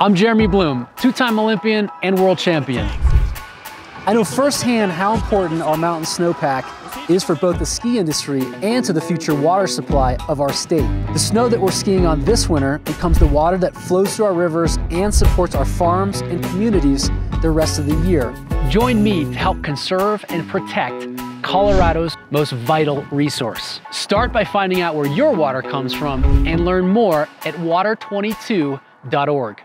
I'm Jeremy Bloom, two-time Olympian and world champion. I know firsthand how important our mountain snowpack is for both the ski industry and to the future water supply of our state. The snow that we're skiing on this winter becomes the water that flows through our rivers and supports our farms and communities the rest of the year. Join me to help conserve and protect Colorado's most vital resource. Start by finding out where your water comes from and learn more at water22.org.